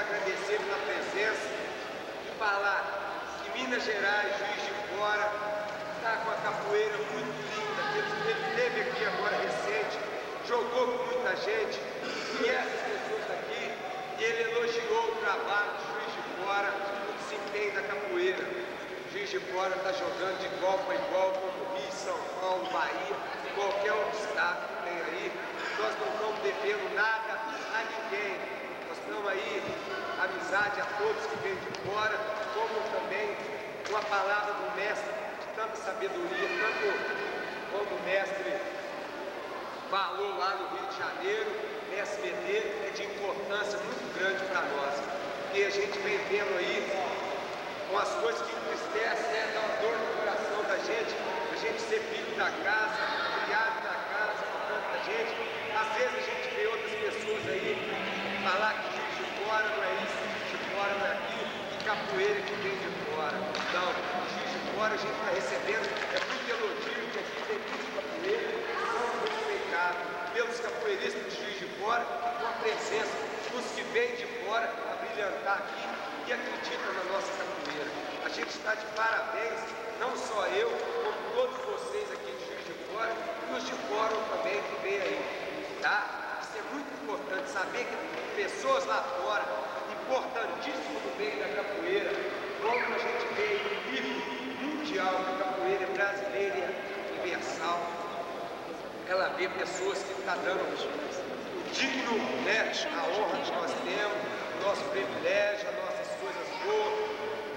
agradecer pela presença e falar que Minas Gerais, Juiz de Fora, está com a capoeira muito linda, ele, ele teve aqui agora recente, jogou com muita gente, conhece as pessoas aqui, e ele elogiou o trabalho de Juiz de Fora, o desempenho da capoeira. Juiz de Fora está jogando de igual para igual com o Rio, São Paulo, Bahia, qualquer estado que tem aí. Nós não estamos devendo nada a ninguém. Aí, amizade a todos que vêm de fora, como também uma palavra do mestre tanta sabedoria, tanto como o mestre falou lá no Rio de Janeiro, SBD é de importância muito grande para nós, porque a gente vem vendo aí com as coisas que entristecem, né, dá uma dor no coração da gente, a gente ser filho da casa, criado da casa, com tanta gente, às vezes a gente vê outras pessoas aí falar que Juiz de fora não é isso, Juiz de fora não é capoeira que vem de fora. Então, Juiz de fora a gente está recebendo, é muito elogio que aqui tem muito capoeira, são respeitados pelos capoeiristas de Juiz de Fora e com a presença dos que vêm de fora a brilhantar aqui e acreditam na nossa capoeira. A gente está de parabéns, não só eu, como todos vocês aqui de Juiz de Fora e os de fora também que vêm aí, tá? Isso é muito importante, saber que pessoas lá fora, importantíssimo no meio da capoeira, como a gente vê no nível mundial da capoeira brasileira universal, ela vê pessoas que estão tá dando o digno, né, a honra que nós temos, o nosso privilégio, as nossas coisas boas,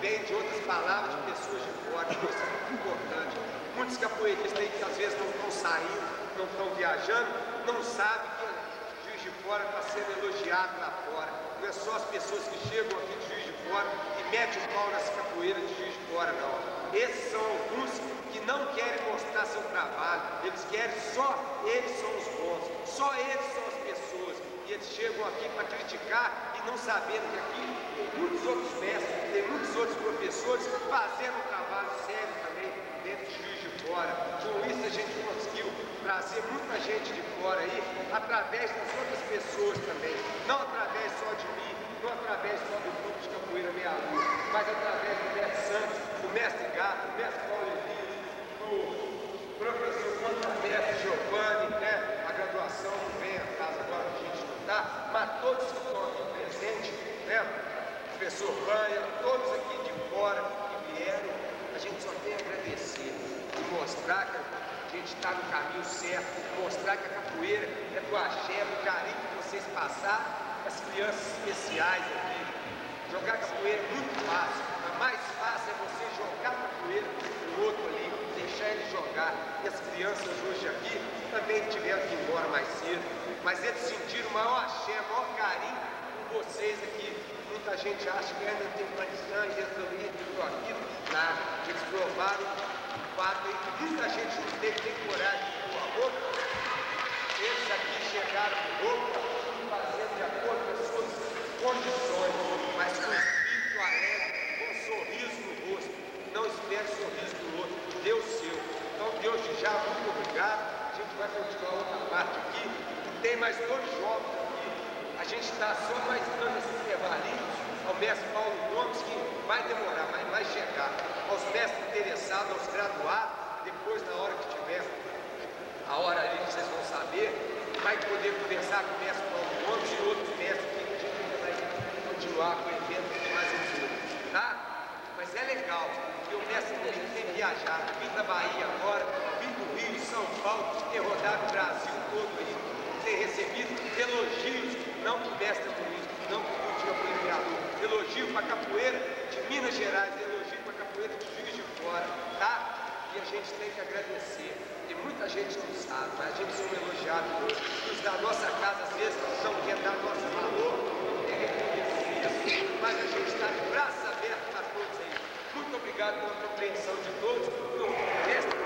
vem de outras palavras de pessoas de fora, isso é muito importante. Muitos capoeiristas aí que às vezes não estão saindo, não estão viajando, não sabem que Juiz de Fora está sendo elogiado lá fora. É só as pessoas que chegam aqui de Juiz de Fora e metem o pau nessa capoeira de Juiz de Fora, não. Esses são alguns que não querem mostrar seu trabalho, eles querem só, eles são os bons, só eles são as pessoas. E eles chegam aqui para criticar e não sabendo que aqui tem muitos outros mestres, tem muitos outros professores fazendo um trabalho sério também dentro de Juiz de Fora. Com isso a gente trazer muita gente de fora aí, através das outras pessoas também, não através só de mim, não através só do grupo de capoeira meia mas através do mestre Santos, do mestre Gato, do mestre Paulo Elias, do professor Contra-Mestre Giovanni, né? A graduação não vem a casa agora a gente não está, mas todos que estão aqui presentes, né? Professor Banha, todos aqui de fora que vieram, a gente só tem a agradecer e mostrar que a gente está no caminho certo, mostrar que a capoeira é do axé, do carinho que vocês passaram, as crianças especiais aqui. Jogar capoeira é muito fácil, a mais fácil é você jogar capoeira o outro ali, deixar ele jogar. E as crianças hoje aqui também tiveram que ir embora mais cedo, mas eles sentiram o maior axé, o maior carinho por vocês aqui. Muita gente acha que ainda tem condição, ali, tudo aquilo. Nada. Eles provaram fato aí que muita gente não teve nem coragem de pôr a roupa. Eles aqui chegaram com roupa, fazendo de acordo com as suas condições, mas com espírito alegre, com um sorriso no rosto. Não espere sorriso do outro, dê o seu. Então, de já, muito obrigado. A gente vai continuar outra parte aqui. Tem mais dois jogos aqui. A gente está só mais dando esse intervalinho ao mestre Paulo Gomes, que vai demorar, mas vai chegar. Aos mestres interessados, aos graduados, depois na hora que tiver, a hora ali que vocês vão saber, vai poder conversar com o mestre Paulo Gomes e outros mestres que vai continuar com o evento de mais um tá? Mas é legal, porque o mestre tem viajado, vim da Bahia agora, vim do Rio, São Paulo, ter rodado o Brasil todo aí, ter recebido elogios, não do mestre Luiz, não do dia Imperador, elogio para capoeira de Minas Gerais, elogio para capoeira de Juiz de Fora, tá? E a gente tem que agradecer. E muita gente não sabe, mas a gente somos elogiados hoje. Os da nossa casa, às vezes, não quer dar nosso valor, quer reconhecer isso. Mas a gente está de braços abertos a todos aí. Muito obrigado pela compreensão de todos. No